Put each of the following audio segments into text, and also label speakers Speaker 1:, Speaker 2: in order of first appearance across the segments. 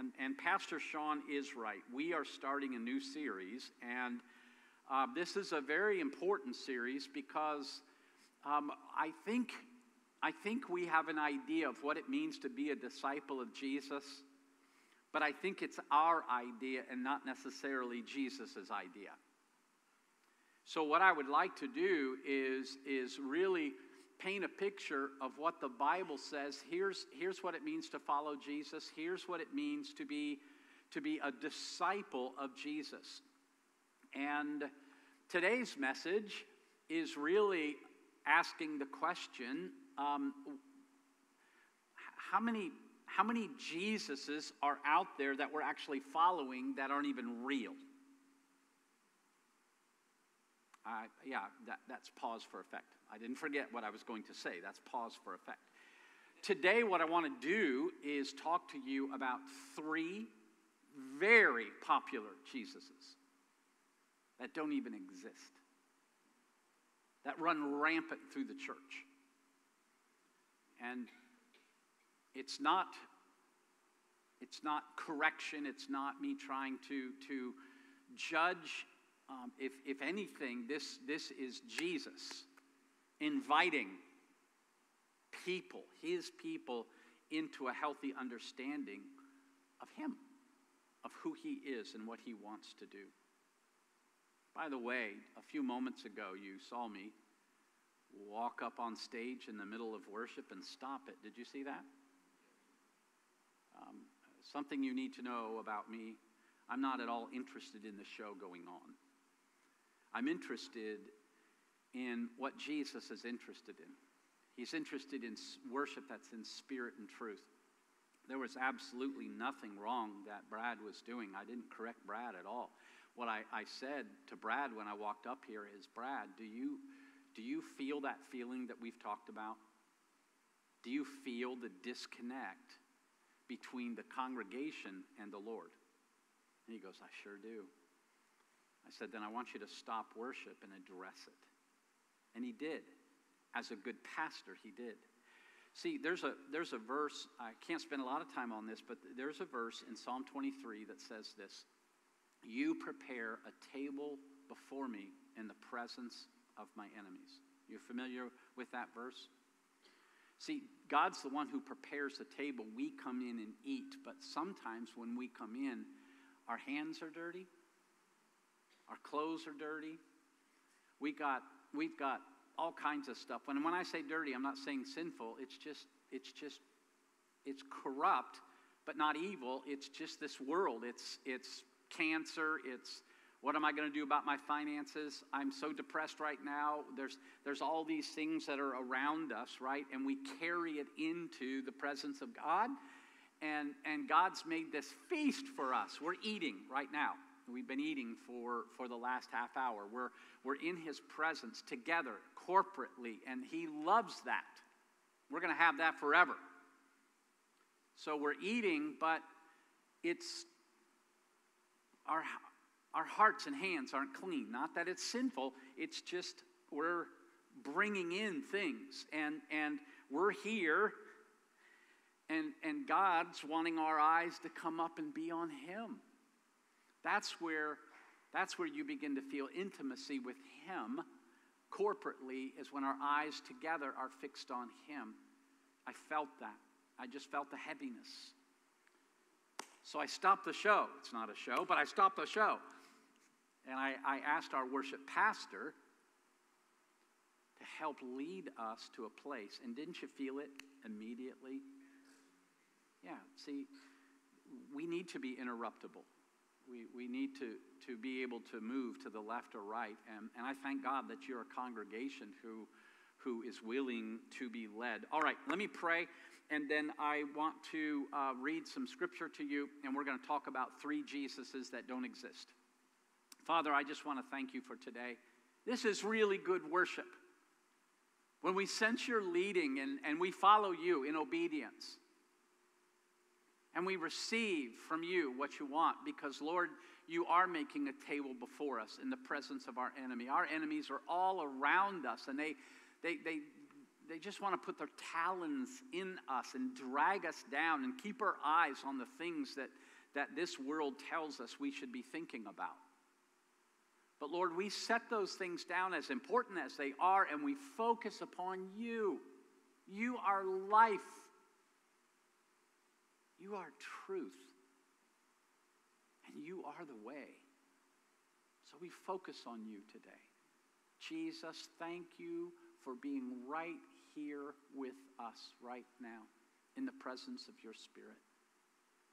Speaker 1: And, and Pastor Sean is right. We are starting a new series, and uh, this is a very important series because um, I, think, I think we have an idea of what it means to be a disciple of Jesus, but I think it's our idea and not necessarily Jesus' idea. So, what I would like to do is, is really paint a picture of what the Bible says. Here's, here's what it means to follow Jesus. Here's what it means to be, to be a disciple of Jesus. And today's message is really asking the question um, how, many, how many Jesuses are out there that we're actually following that aren't even real? Uh, yeah, that, that's pause for effect. I didn't forget what I was going to say. That's pause for effect. Today, what I want to do is talk to you about three very popular Jesuses that don't even exist, that run rampant through the church. And it's not it's not correction it's not me trying to to judge um, if if anything this this is jesus inviting people, his people, into a healthy understanding of him, of who he is and what he wants to do. By the way, a few moments ago, you saw me walk up on stage in the middle of worship and stop it. Did you see that? Um, something you need to know about me I'm not at all interested in the show going on. I'm interested in what Jesus is interested in. He's interested in worship that's in spirit and truth. There was absolutely nothing wrong that Brad was doing. I didn't correct Brad at all. What I, I said to Brad when I walked up here is Brad, do you, do you feel that feeling that we've talked about? Do you feel the disconnect between the congregation and the Lord? And he goes, I sure do. I said, then I want you to stop worship and address it. And he did. As a good pastor, he did. See, there's a, there's a verse, I can't spend a lot of time on this, but there's a verse in Psalm 23 that says this You prepare a table before me in the presence of my enemies. You're familiar with that verse? See, God's the one who prepares the table. We come in and eat, but sometimes when we come in, our hands are dirty, our clothes are dirty, we got we've got all kinds of stuff. When, when I say dirty, I'm not saying sinful. It's just, it's just, it's corrupt, but not evil. It's just this world. It's, it's cancer. It's what am I going to do about my finances? I'm so depressed right now. There's, there's all these things that are around us, right? And we carry it into the presence of God. And, and God's made this feast for us. We're eating right now. We've been eating for, for the last half hour. We're, we're in His presence together, corporately, and He loves that. We're going to have that forever. So we're eating, but it's our, our hearts and hands aren't clean. Not that it's sinful, it's just we're bringing in things. And, and we're here, and, and God's wanting our eyes to come up and be on Him. That's where, that's where you begin to feel intimacy with Him corporately, is when our eyes together are fixed on Him. I felt that. I just felt the heaviness. So I stopped the show. It's not a show, but I stopped the show. And I, I asked our worship pastor to help lead us to a place. And didn't you feel it immediately? Yeah, see, we need to be interruptible we, we need to, to be able to move to the left or right. And, and I thank God that you're a congregation who, who is willing to be led. All right, let me pray, and then I want to uh, read some scripture to you, and we're going to talk about three Jesuses that don't exist. Father, I just want to thank you for today. This is really good worship. When we sense your leading and, and we follow you in obedience, and we receive from you what you want because, Lord, you are making a table before us in the presence of our enemy. Our enemies are all around us and they, they, they, they just want to put their talons in us and drag us down and keep our eyes on the things that, that this world tells us we should be thinking about. But Lord, we set those things down as important as they are and we focus upon you. You are life, you are truth, and you are the way. So we focus on you today. Jesus, thank you for being right here with us right now in the presence of your Spirit.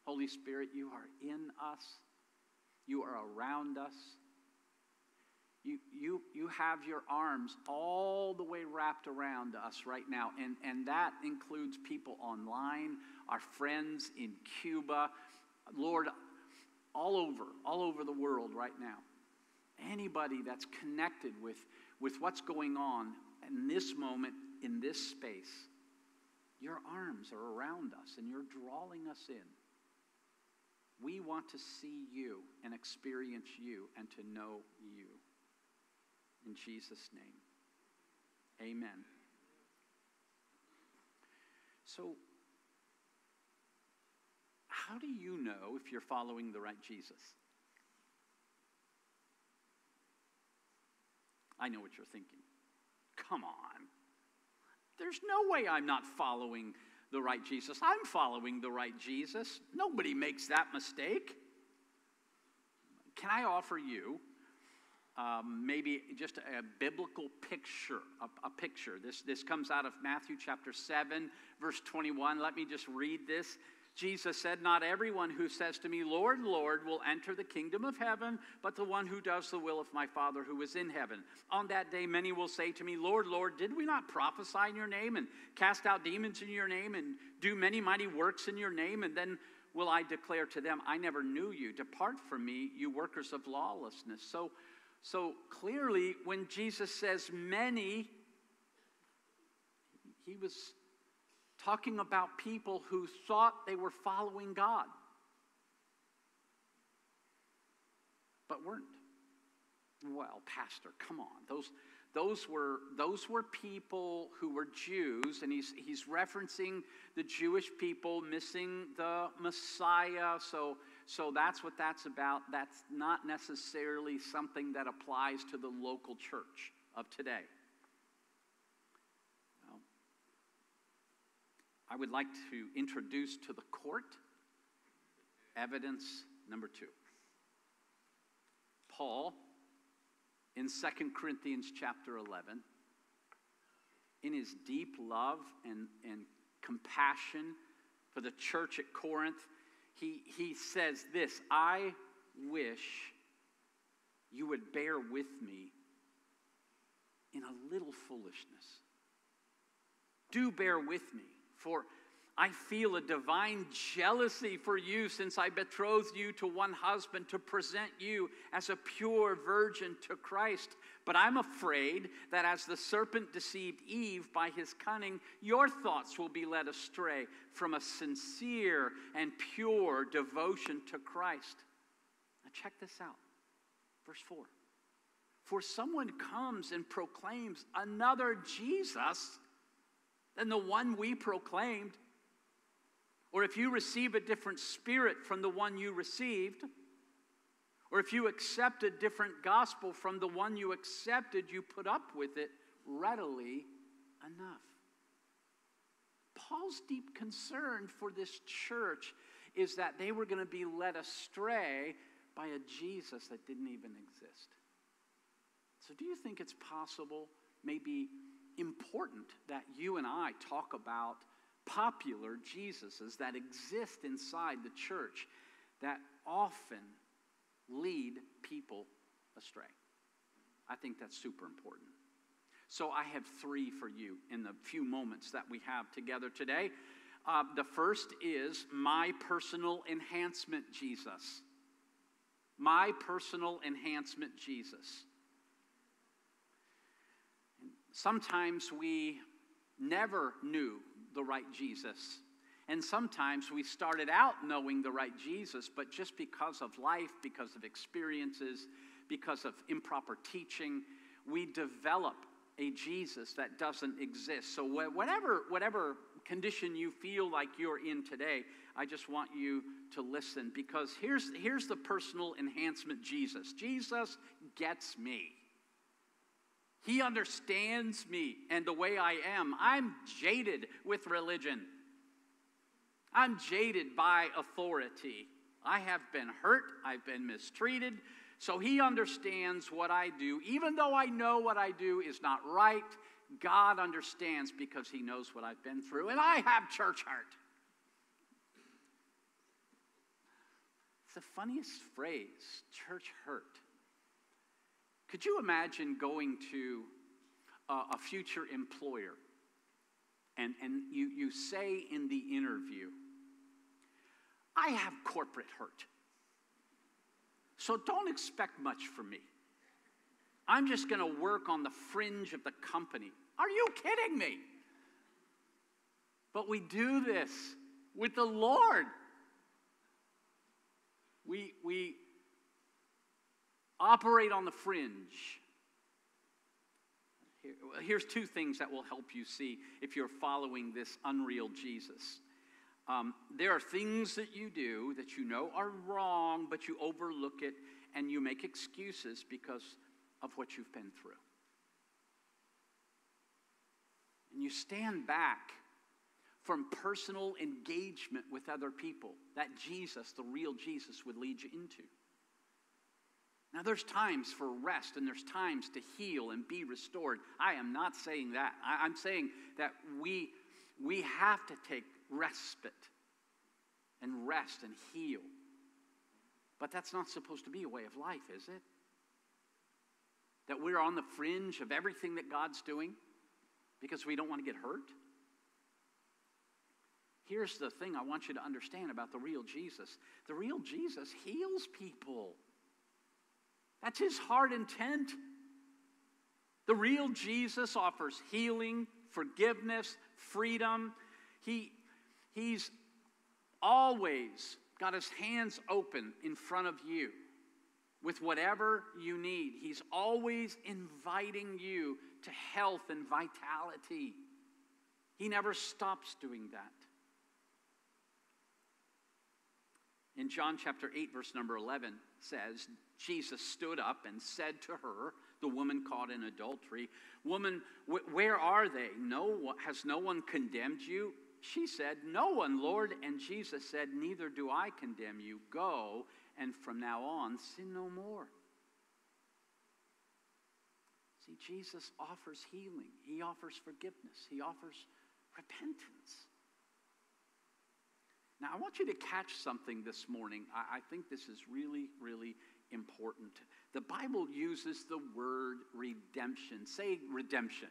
Speaker 1: Holy Spirit, you are in us, you are around us. You, you, you have your arms all the way wrapped around us right now, and, and that includes people online, our friends in Cuba, Lord, all over, all over the world right now. Anybody that's connected with, with what's going on in this moment, in this space, your arms are around us and you're drawing us in. We want to see you and experience you and to know you. In Jesus' name, amen. So, how do you know if you're following the right Jesus? I know what you're thinking. Come on. There's no way I'm not following the right Jesus. I'm following the right Jesus. Nobody makes that mistake. Can I offer you um, maybe just a, biblical picture? A, a picture. This, this comes out of Matthew chapter 7, verse 21. Let me just read this. Jesus said, Not everyone who says to me, Lord, Lord, will enter the kingdom of heaven, but the one who does the will of my Father who is in heaven. On that day, many will say to me, Lord, Lord, did we not prophesy in your name and cast out demons in your name and do many mighty works in your name? And then will I declare to them, I never knew you. Depart from me, you workers of lawlessness. So, so clearly, when Jesus says many, he was talking about people who thought they were following God, but weren't. Well, Pastor, come on. Those, those, were, those were people who were Jews, and he's, he's referencing the Jewish people missing the Messiah. So, so that's what that's about. That's not necessarily something that applies to the local church of today. I would like to introduce to the court evidence number two. Paul, in 2 Corinthians chapter 11, in his deep love and, and compassion for the church at Corinth, he, he says this I wish you would bear with me in a little foolishness. Do bear with me. For I feel a divine jealousy for you since I betrothed you to one husband to present you as a pure virgin to Christ. But I'm afraid that as the serpent deceived Eve by his cunning, your thoughts will be led astray from a sincere and pure devotion to Christ. Now, check this out. Verse 4. For someone comes and proclaims another Jesus than the one we proclaimed. Or if you receive a different spirit from the one you received, or if you accept a different gospel from the one you accepted, you put up with it readily enough. Paul's deep concern for this church is that they were going to be led astray by a Jesus that didn't even exist. So, do you think it's possible, maybe important that you and I talk about popular Jesuses that exist inside the church that often lead people astray. I think that's super important. So I have three for you in the few moments that we have together today. Uh, the first is my personal enhancement Jesus. My personal enhancement Jesus. Sometimes we never knew the right Jesus. And sometimes we started out knowing the right Jesus, but just because of life, because of experiences, because of improper teaching, we develop a Jesus that doesn't exist. So, whatever, whatever condition you feel like you're in today, I just want you to listen because here's, here's the personal enhancement Jesus. Jesus gets me. He understands me and the way I am. I'm jaded with religion. I'm jaded by authority. I have been hurt, I've been mistreated, so he understands what I do. Even though I know what I do is not right, God understands because he knows what I've been through, and I have church hurt. It's the funniest phrase, church hurt. Could you imagine going to a, future employer and, and you, you say in the interview, I have corporate hurt. So don't expect much from me. I'm just going to work on the fringe of the company. Are you kidding me? But we do this with the Lord. We, we operate on the fringe. Here, here's two things that will help you see if you're following this unreal Jesus. Um, there are things that you do that you know are wrong, but you overlook it and you make excuses because of what you've been through. And you stand back from personal engagement with other people that Jesus, the real Jesus, would lead you into. Now, there's times for rest and there's times to heal and be restored. I am not saying that. I, am saying that we, we have to take respite and rest and heal. But that's not supposed to be a way of life, is it? That we're on the fringe of everything that God's doing because we don't want to get hurt? Here's the thing I want you to understand about the real Jesus the real Jesus heals people, that's his heart intent. The real Jesus offers healing, forgiveness, freedom. He, he's always got his hands open in front of you with whatever you need. He's always inviting you to health and vitality. He never stops doing that. In John chapter 8, verse number 11 says, Jesus stood up and said to her, the woman caught in adultery, Woman, wh- where are they? No, has no one condemned you? She said, No one, Lord. And Jesus said, Neither do I condemn you. Go, and from now on, sin no more. See, Jesus offers healing, He offers forgiveness, He offers repentance. Now, I want you to catch something this morning. I, I think this is really, really important. The Bible uses the word redemption. Say redemption.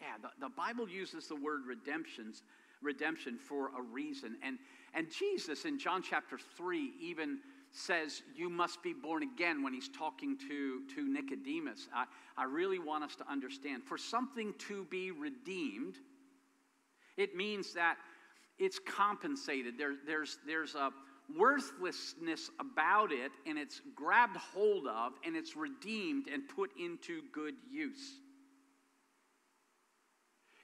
Speaker 1: Yeah, the, the Bible uses the word redemptions, redemption for a reason. And, and Jesus in John chapter 3 even says, You must be born again when he's talking to, to Nicodemus. I, I really want us to understand for something to be redeemed, it means that it's compensated. There, there's, there's a worthlessness about it, and it's grabbed hold of, and it's redeemed and put into good use.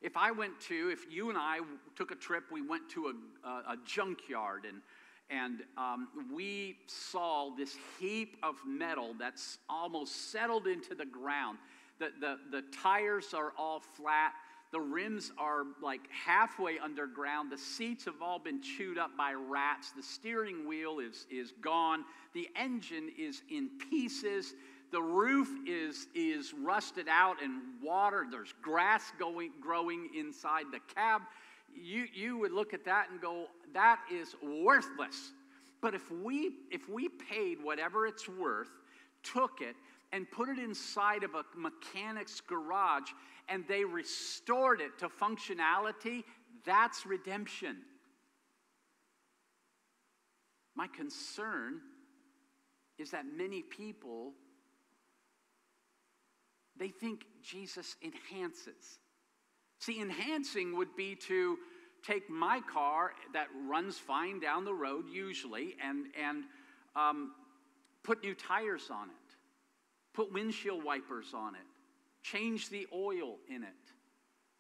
Speaker 1: If I went to, if you and I took a trip, we went to a, a, a junkyard and, and um, we saw this heap of metal that's almost settled into the ground. The, the, the tires are all flat. The rims are like halfway underground. The seats have all been chewed up by rats. The steering wheel is, is gone. The engine is in pieces. The roof is, is rusted out and water. There's grass going, growing inside the cab. You, you would look at that and go, that is worthless. But if we, if we paid whatever it's worth, took it, and put it inside of a mechanic's garage and they restored it to functionality, that's redemption. My concern is that many people they think Jesus enhances. See, enhancing would be to take my car that runs fine down the road, usually, and, and um, put new tires on it, put windshield wipers on it, change the oil in it.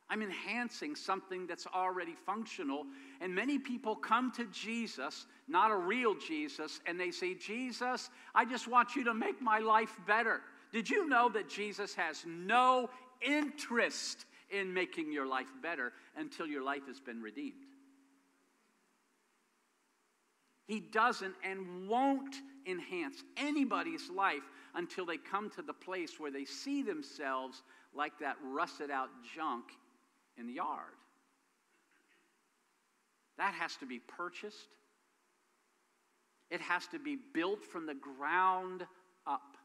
Speaker 1: I'm enhancing something that's already functional. And many people come to Jesus, not a real Jesus, and they say, Jesus, I just want you to make my life better. Did you know that Jesus has no interest in making your life better until your life has been redeemed? He doesn't and won't enhance anybody's life until they come to the place where they see themselves like that rusted out junk in the yard. That has to be purchased. It has to be built from the ground up.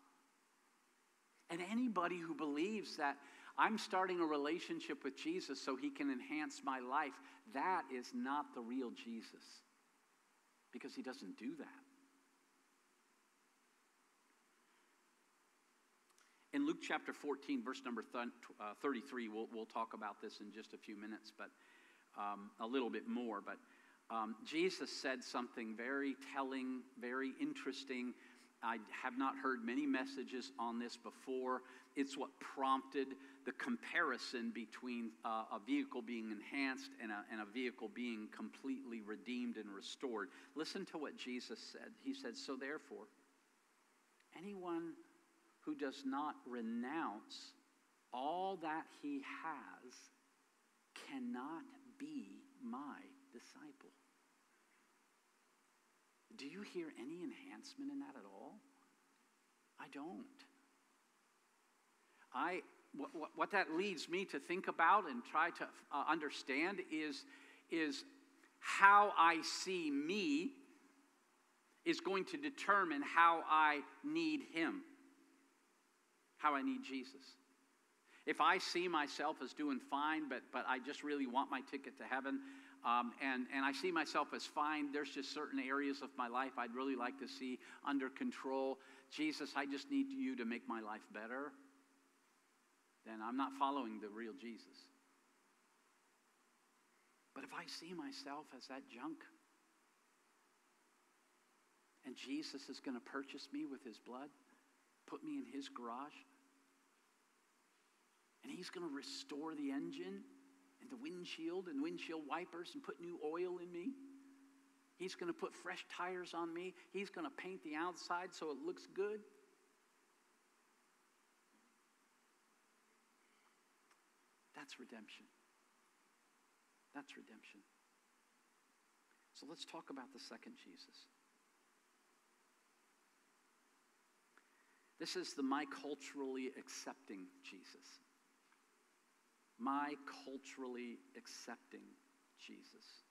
Speaker 1: And anybody who believes that I'm starting a relationship with Jesus so he can enhance my life, that is not the real Jesus. Because he doesn't do that. In Luke chapter 14, verse number uh, 33, we'll, we'll talk about this in just a few minutes, but um, a little bit more. But um, Jesus said something very telling, very interesting. I have not heard many messages on this before. It's what prompted the comparison between uh, a vehicle being enhanced and a, and a vehicle being completely redeemed and restored. Listen to what Jesus said. He said, So therefore, anyone who does not renounce all that he has cannot be my disciple. Do you hear any enhancement in that at all? I don't. I, what, what that leads me to think about and try to uh, understand is, is how I see me is going to determine how I need him how I need Jesus. If I see myself as doing fine, but, but I just really want my ticket to heaven, um, and, and I see myself as fine, there's just certain areas of my life I'd really like to see under control. Jesus, I just need you to make my life better. Then I'm not following the real Jesus. But if I see myself as that junk, and Jesus is going to purchase me with his blood, put me in his garage, and he's going to restore the engine and the windshield and windshield wipers and put new oil in me. He's going to put fresh tires on me. He's going to paint the outside so it looks good. That's redemption. That's redemption. So let's talk about the second Jesus. This is the my culturally accepting Jesus my culturally accepting Jesus.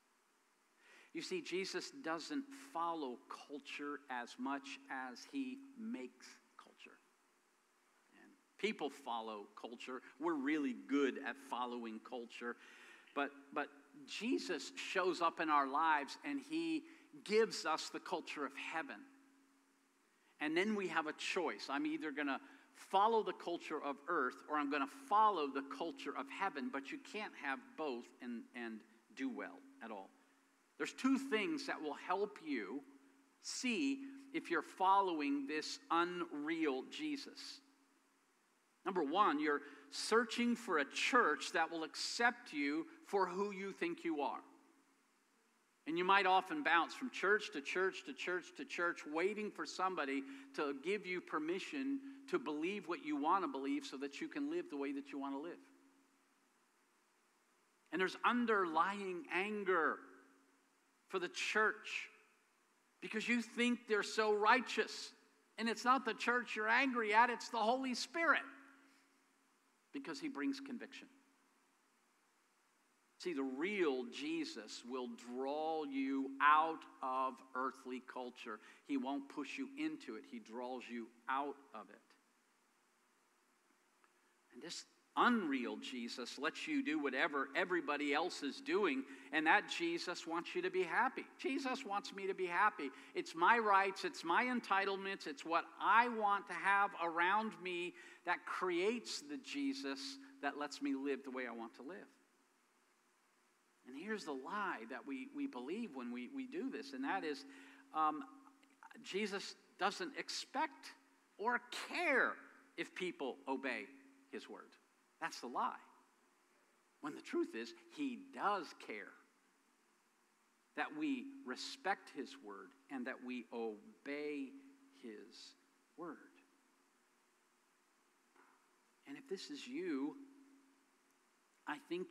Speaker 1: You see, Jesus doesn't follow culture as much as he makes culture. And people follow culture. We're really good at following culture. But, but Jesus shows up in our lives and he gives us the culture of heaven. And then we have a choice. I'm either going to follow the culture of earth or I'm going to follow the culture of heaven, but you can't have both and, and do well at all. There's two things that will help you see if you're following this unreal Jesus. Number one, you're searching for a church that will accept you for who you think you are. And you might often bounce from church to church to church to church, waiting for somebody to give you permission to believe what you want to believe so that you can live the way that you want to live. And there's underlying anger for the church because you think they're so righteous. And it's not the church you're angry at, it's the Holy Spirit because he brings conviction. See, the real Jesus will draw you out of earthly culture. He won't push you into it, He draws you out of it. And this unreal Jesus lets you do whatever everybody else is doing, and that Jesus wants you to be happy. Jesus wants me to be happy. It's my rights, it's my entitlements, it's what I want to have around me that creates the Jesus that lets me live the way I want to live. And here's the lie that we, we believe when we, we do this, and that is um, Jesus doesn't expect or care if people obey his word. That's the lie. When the truth is, He does care that we respect His word and that we obey His word. And if this is you, I think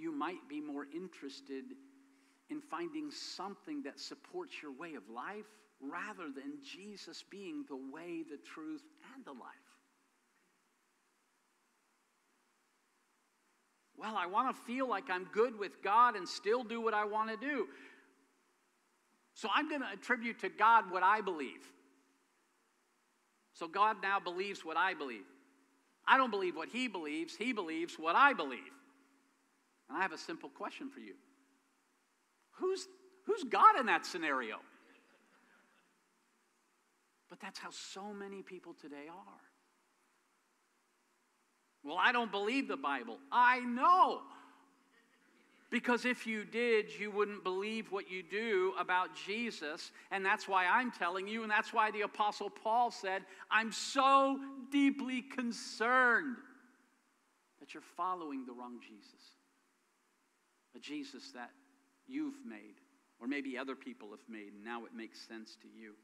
Speaker 1: you might be more interested in finding something that supports your way of life rather than Jesus being the way, the truth, and the life. Well, I want to feel like I'm good with God and still do what I want to do. So I'm going to attribute to God what I believe. So God now believes what I believe. I don't believe what He believes, He believes what I believe. And I have a simple question for you Who's, who's God in that scenario? But that's how so many people today are. Well, I don't believe the Bible. I know. Because if you did, you wouldn't believe what you do about Jesus. And that's why I'm telling you, and that's why the Apostle Paul said, I'm so deeply concerned that you're following the wrong Jesus. A Jesus that you've made, or maybe other people have made, and now it makes sense to you.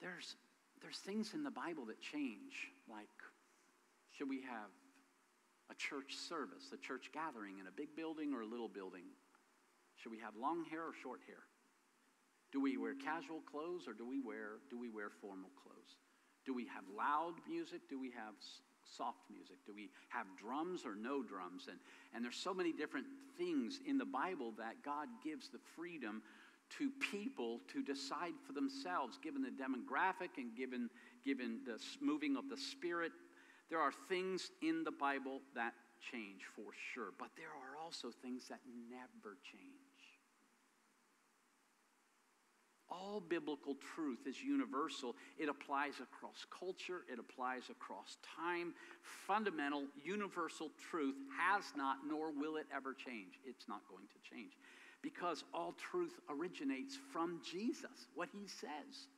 Speaker 1: There's there's things in the Bible that change, like should we have a church service, a church gathering in a big building or a little building? Should we have long hair or short hair? Do we wear casual clothes or do we wear do we wear formal clothes? Do we have loud music? Do we have soft music? Do we have drums or no drums? And, and there's so many different things in the Bible that God gives the freedom to people to decide for themselves, given the demographic and given, given the moving of the Spirit. There are things in the Bible that change for sure, but there are also things that never change. All biblical truth is universal. It applies across culture, it applies across time. Fundamental, universal truth has not, nor will it ever change. It's not going to change because all truth originates from Jesus, what he says.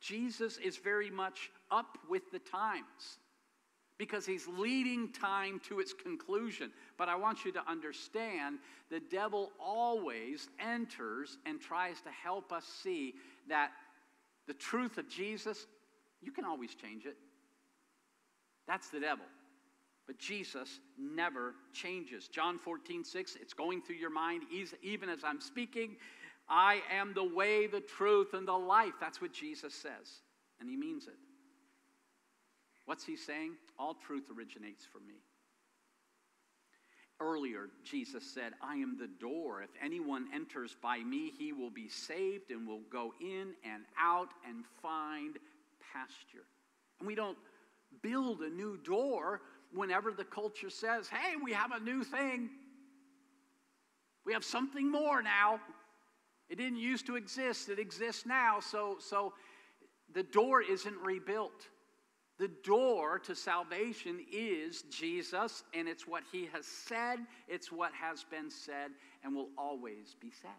Speaker 1: Jesus is very much up with the times because he's leading time to its conclusion. But I want you to understand the devil always enters and tries to help us see that the truth of Jesus, you can always change it. That's the devil. But Jesus never changes. John 14, 6, it's going through your mind even as I'm speaking. I am the way, the truth, and the life. That's what Jesus says. And he means it. What's he saying? All truth originates from me. Earlier, Jesus said, I am the door. If anyone enters by me, he will be saved and will go in and out and find pasture. And we don't build a new door whenever the culture says, hey, we have a new thing, we have something more now. It didn't used to exist, it exists now. So, so the door isn't rebuilt. The door to salvation is Jesus, and it's what he has said, it's what has been said, and will always be said.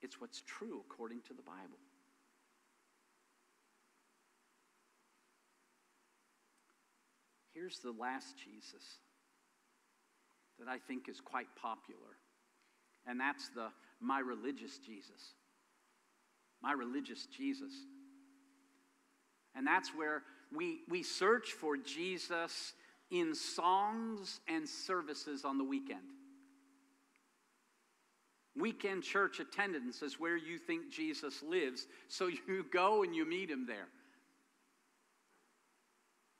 Speaker 1: It's what's true according to the Bible. Here's the last Jesus that I think is quite popular, and that's the my religious Jesus. My religious Jesus. And that's where we, we search for Jesus in songs and services on the weekend. Weekend church attendance is where you think Jesus lives, so you go and you meet him there.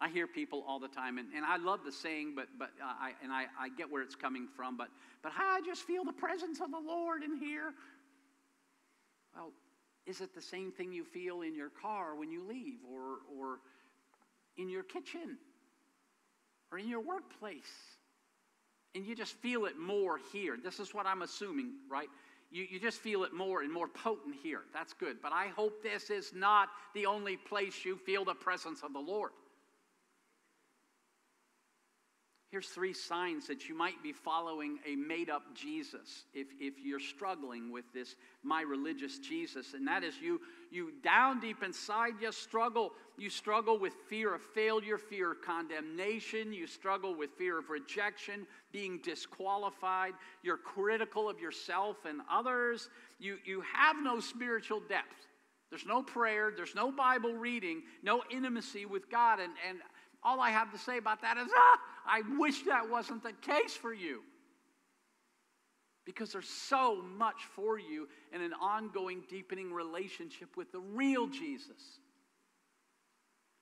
Speaker 1: I hear people all the time, and, and I love the saying, but, but I, and I, I get where it's coming from, but, but I just feel the presence of the Lord in here. Well, is it the same thing you feel in your car when you leave, or, or in your kitchen, or in your workplace? And you just feel it more here. This is what I'm assuming, right? You, you just feel it more and more potent here. That's good. But I hope this is not the only place you feel the presence of the Lord. Here's three signs that you might be following a made up Jesus if, if you're struggling with this my religious Jesus. And that is you, you down deep inside, you struggle. You struggle with fear of failure, fear of condemnation. You struggle with fear of rejection, being disqualified. You're critical of yourself and others. You, you have no spiritual depth. There's no prayer, there's no Bible reading, no intimacy with God. And, and all I have to say about that is, ah, I wish that wasn't the case for you. Because there's so much for you in an ongoing, deepening relationship with the real Jesus.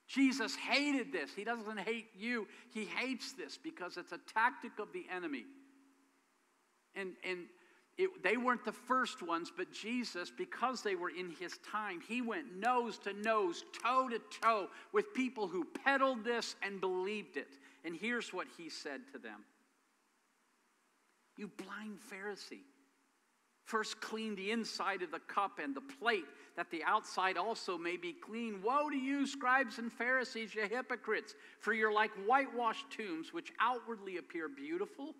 Speaker 1: Jesus hated this. He doesn't hate you, he hates this because it's a tactic of the enemy. And, and it, they weren't the first ones, but Jesus, because they were in his time, he went nose to nose, toe to toe with people who peddled this and believed it. And here's what he said to them You blind Pharisee, first clean the inside of the cup and the plate, that the outside also may be clean. Woe to you, scribes and Pharisees, you hypocrites, for you're like whitewashed tombs, which outwardly appear beautiful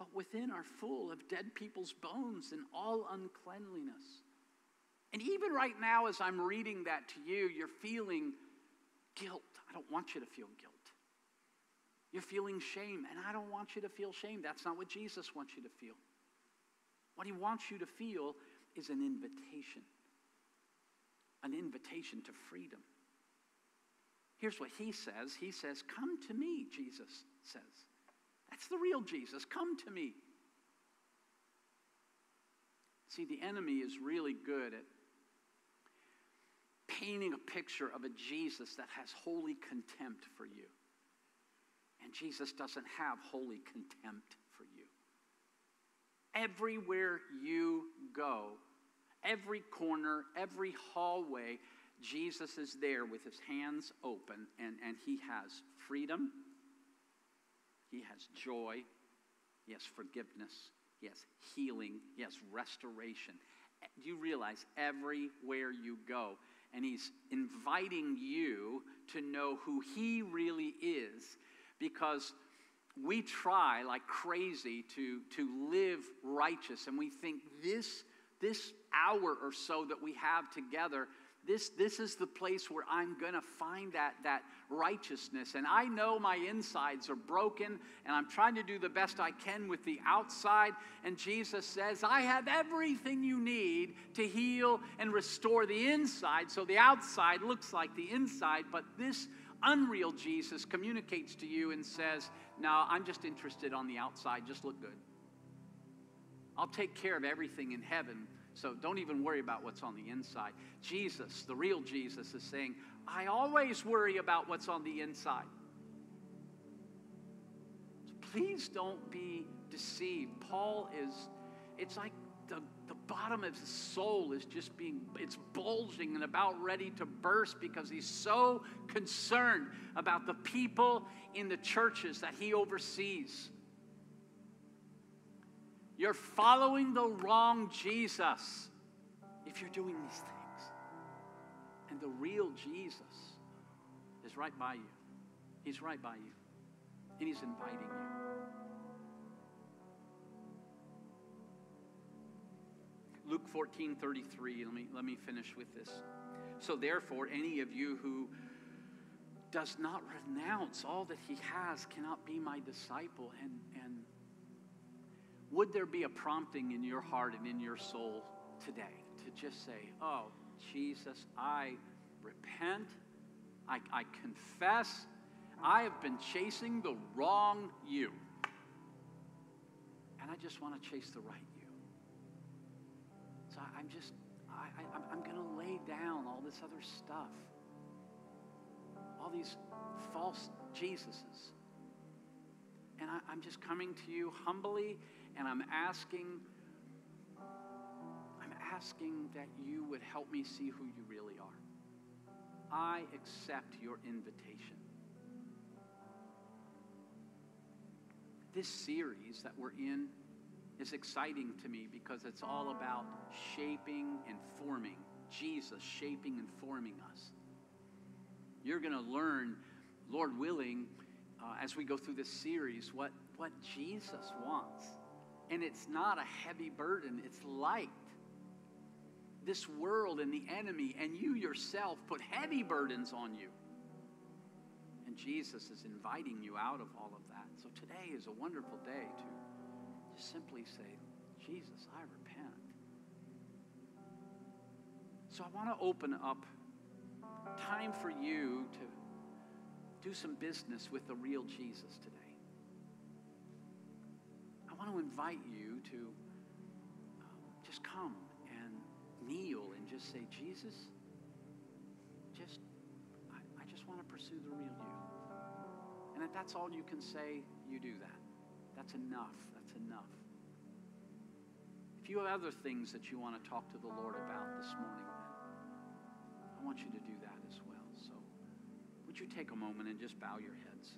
Speaker 1: but within are full of dead people's bones and all uncleanliness. And even right now, as I'm reading that to you, you're feeling guilt. I don't want you to feel guilt. You're feeling shame, and I don't want you to feel shame. That's not what Jesus wants you to feel. What he wants you to feel is an invitation an invitation to freedom. Here's what he says He says, Come to me, Jesus says. That's the real Jesus. Come to me. See, the enemy is really good at painting a picture of a Jesus that has holy contempt for you. And Jesus doesn't have holy contempt for you. Everywhere you go, every corner, every hallway, Jesus is there with his hands open, and, and he has freedom he has joy. He has forgiveness. He has healing. He has restoration. Eh, do you realize everywhere you go, and He's inviting you to know who He really is because we try like crazy to, to live righteous, and we think this, this hour or so that we have together this, this is the place where I'm going to find that, that righteousness. And I know my insides are broken, and I'm trying to do the best I can with the outside. And Jesus says, I have everything you need to heal and restore the inside. So the outside looks like the inside, but this unreal Jesus communicates to you and says, No, I'm just interested on the outside. Just look good. I'll take care of everything in heaven so don't even worry about what's on the inside. Jesus, the real Jesus, is saying, I always worry about what's on the inside. So please don't be deceived. Paul is, it's like the, the bottom of his soul is just being, it's bulging and about ready to burst because he's so concerned about the people in the churches that he oversees. You're following the wrong Jesus if you're doing these things. And the real Jesus is right by you. He's right by you. And He's inviting you. Luke 14 33. Let me, let me finish with this. So, therefore, any of you who does not renounce all that he has cannot be my disciple. And, and would there be a prompting in your heart and in your soul today to just say, Oh, Jesus, I repent, I, I confess, I have been chasing the wrong you. And I just want to chase the right you. So I'm just, I, I, I'm going to lay down all this other stuff, all these false Jesuses. And I, I'm just coming to you humbly and I'm asking, I'm asking that you would help me see who you really are. I accept your invitation. This series that we're in is exciting to me because it's all about shaping and forming, Jesus shaping and forming us. You're going to learn, Lord willing, uh, as we go through this series what, what Jesus wants. And it's not a heavy burden, it's light. This world and the enemy and you yourself put heavy burdens on you. And Jesus is inviting you out of all of that. So today is a wonderful day to just simply say, Jesus, I repent. So I want to open up time for you to do some business with the real Jesus today. I want to invite you to um, just come and kneel and just say, Jesus, just, I, I just want to pursue the real you. And if that's all you can say, you do that. That's enough. That's enough. If you have other things that you want to talk to the Lord about this morning, then I want you to do that as well. So, would you take a moment and just bow your heads?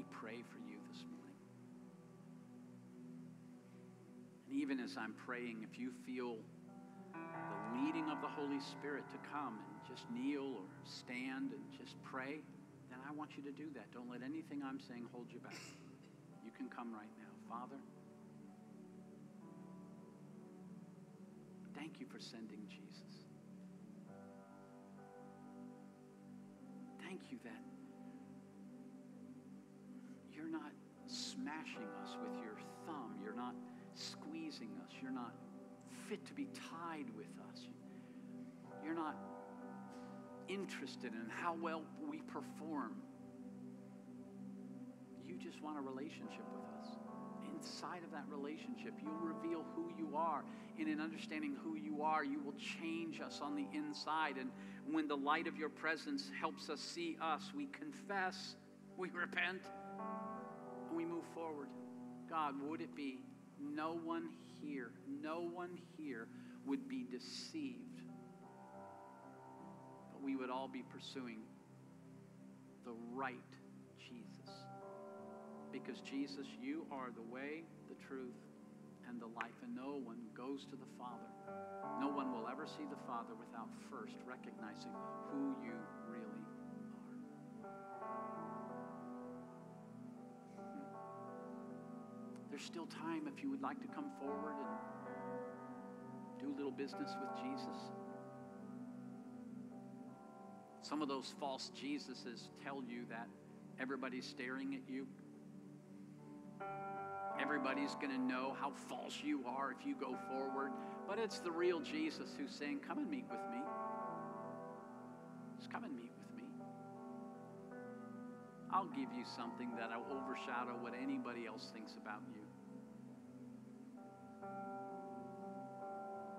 Speaker 1: Me pray for you this morning. And even as I'm praying, if you feel the leading of the Holy Spirit to come and just kneel or stand and just pray, then I want you to do that. Don't let anything I'm saying hold you back. You can come right now. Father, thank you for sending Jesus. Thank you that us. You're not fit to be tied with us. You're not interested in how well we perform. You just want a relationship with us. Inside of that relationship, you'll reveal who you are. And in understanding who you are, you will change us on the inside. And when the light of your presence helps us see us, we confess, we repent, and we move forward. God, would it be no one here, no one here would be deceived But we would all be pursuing the right Jesus. Because, Jesus, you are the way, the truth, and the life, and no one goes to the Father. No one will ever see the Father without first recognizing who you really There's still time if you would like to come forward and do a little business with Jesus. Some of those false Jesuses tell you that everybody's staring at you. Everybody's going to know how false you are if you go forward. But it's the real Jesus who's saying, Come and meet with me. Just come and meet with me. I'll give you something that'll overshadow what anybody else thinks about you.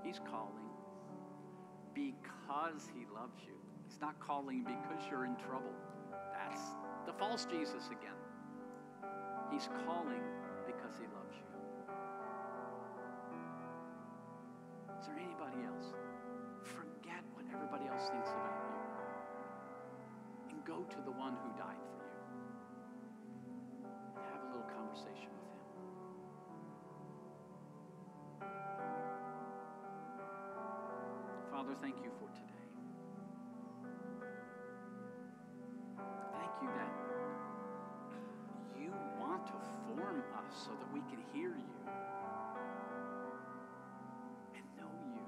Speaker 1: He's calling because he loves you. He's not calling because you're in trouble. That's the false Jesus again. He's calling because he loves you. Is there anybody else? Forget what everybody else thinks about you and go to the one who died Father, thank you for today. Thank you that you want to form us so that we can hear you and know you.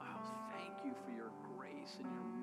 Speaker 1: Oh, thank you for your grace and your